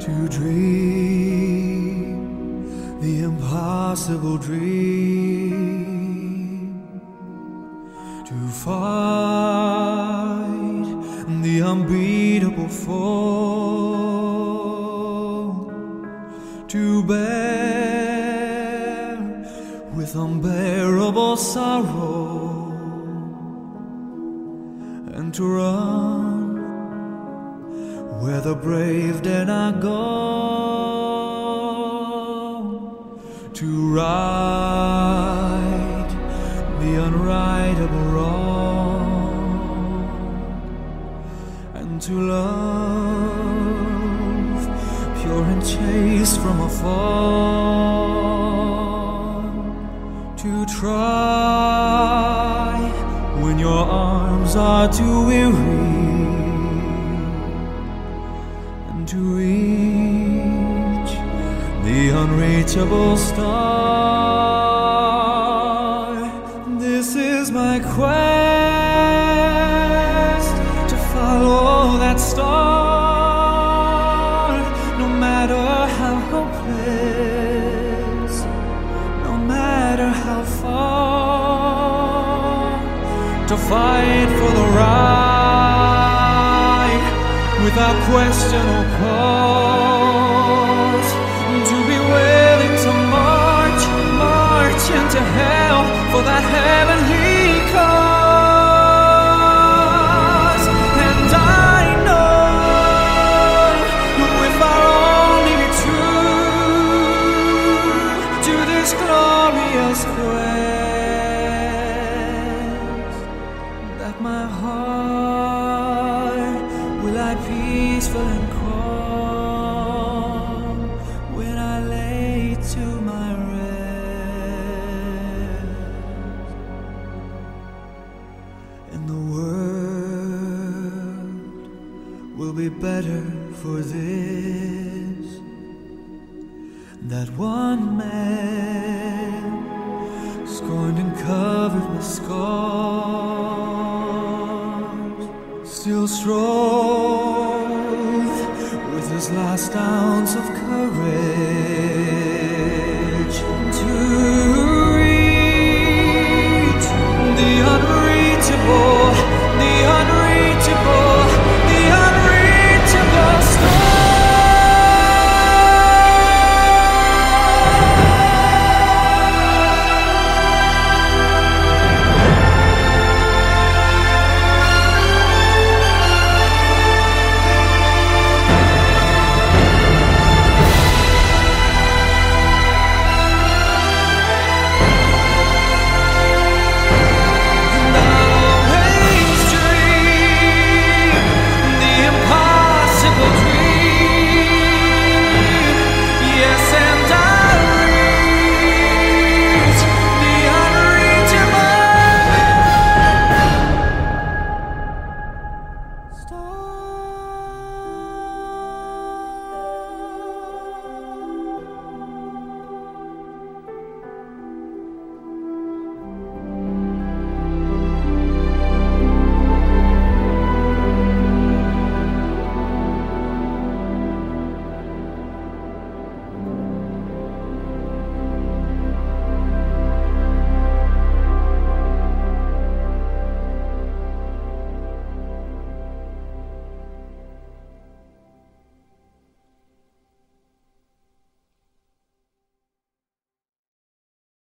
to dream. The impossible dream, to fight the unbeatable foe, to bear with unbearable sorrow, and to run where the brave dare not go to right the unrightable wrong and to love pure and chaste from afar to try when your arms are too weary unreachable star. This is my quest to follow that star, no matter how hopeless, no matter how far, to fight for the right without question or cause, my heart will I peaceful and calm when I lay to my rest. And the world will be better for this. That one man strove with his last ounce of courage